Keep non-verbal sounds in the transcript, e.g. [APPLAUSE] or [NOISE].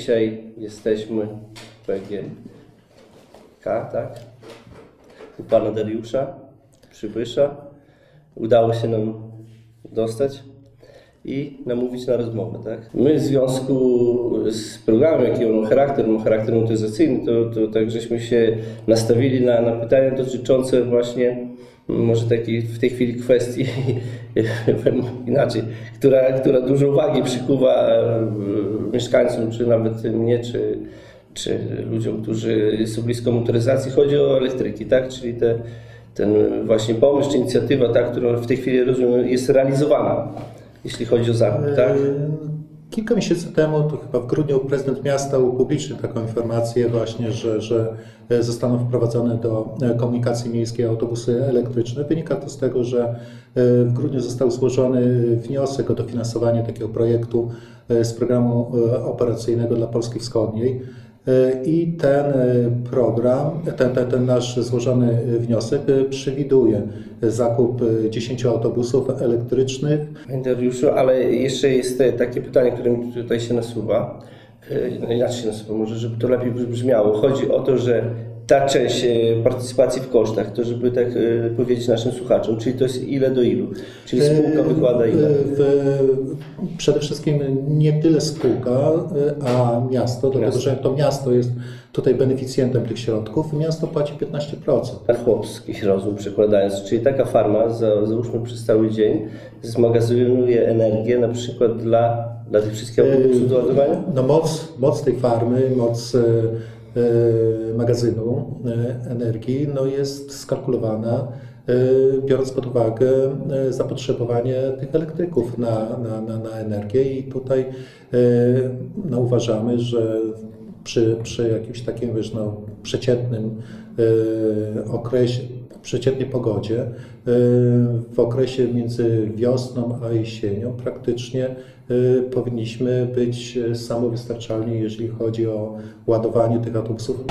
dzisiaj jesteśmy PGK, tak? U pana Dariusza, przybysza. Udało się nam dostać i namówić na rozmowę, tak? My w związku z programem, jaki on ma charakter, ma charakter motoryzacyjny, to, to tak żeśmy się nastawili na, na pytania dotyczące właśnie może takiej w tej chwili kwestii [LAUGHS] inaczej, która, która dużo uwagi przykuwa e, mieszkańcom, czy nawet mnie, czy, czy ludziom, którzy są blisko motoryzacji. Chodzi o elektryki, tak? Czyli te, ten właśnie pomysł, czy inicjatywa, tak, którą w tej chwili rozumiem, jest realizowana, jeśli chodzi o zakup, tak? E, Kilka miesięcy temu, to chyba w grudniu, prezydent miasta upublicznił taką informację właśnie, że, że e, zostaną wprowadzone do e, komunikacji miejskiej autobusy elektryczne. Wynika to z tego, że w grudniu został złożony wniosek o dofinansowanie takiego projektu z programu operacyjnego dla Polski Wschodniej. I ten program, ten, ten, ten, nasz złożony wniosek przewiduje zakup 10 autobusów elektrycznych. Dariuszu, ale jeszcze jest takie pytanie, które mi tutaj się nasuwa. No inaczej się nasuwa, może żeby to lepiej brzmiało. Chodzi o to, że ta część partycypacji w kosztach, to żeby tak powiedzieć naszym słuchaczom, czyli to jest ile do ilu? Czyli spółka wykłada ile? Przede wszystkim nie tyle spółka, a miasto, dlatego że to miasto jest tutaj beneficjentem tych środków. Miasto płaci 15%. Na chłopski rozum przekładając, czyli taka farma, za, załóżmy przez cały dzień, zmagazynuje energię na przykład dla, dla tych wszystkich autobusów do ładowania? No moc, moc tej farmy, moc magazynu energii no jest skalkulowana biorąc pod uwagę zapotrzebowanie tych elektryków na, na, na, na energię i tutaj no, uważamy, że przy, przy jakimś takim wiesz, no, przeciętnym okresie, przeciętnej pogodzie, w okresie między wiosną a jesienią praktycznie powinniśmy być samowystarczalni, jeżeli chodzi o ładowanie tych autobusów.